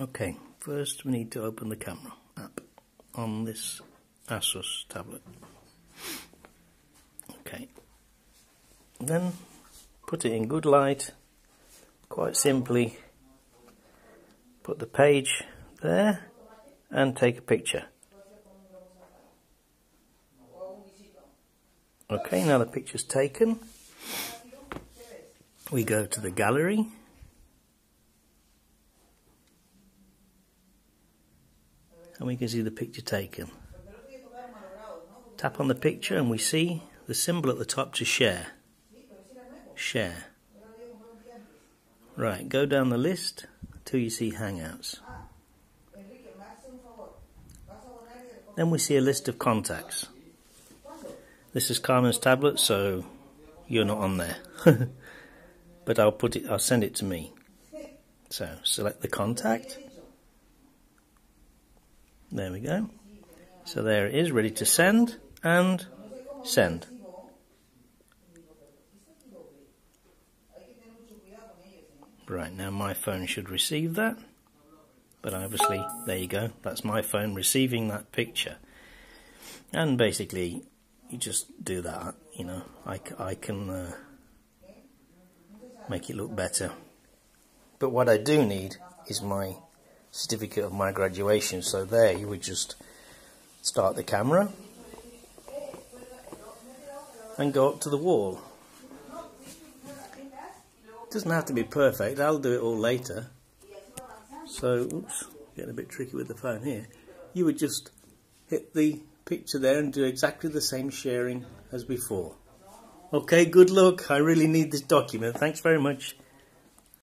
Okay, first we need to open the camera app on this Asus tablet. Okay, then put it in good light, quite simply put the page there and take a picture. Okay, now the picture's taken. We go to the gallery and we can see the picture taken. Tap on the picture and we see the symbol at the top to share. Share. Right, go down the list till you see Hangouts. Then we see a list of contacts. This is Carmen's tablet, so you're not on there. but I'll put it, I'll send it to me. So select the contact. There we go. So there it is, ready to send, and send. Right, now my phone should receive that. But obviously, there you go, that's my phone receiving that picture. And basically, you just do that, you know, I, I can uh, make it look better. But what I do need is my certificate of my graduation. So there you would just start the camera and go up to the wall. It doesn't have to be perfect, I'll do it all later. So, oops, getting a bit tricky with the phone here. You would just hit the picture there and do exactly the same sharing as before. Okay, good luck. I really need this document. Thanks very much.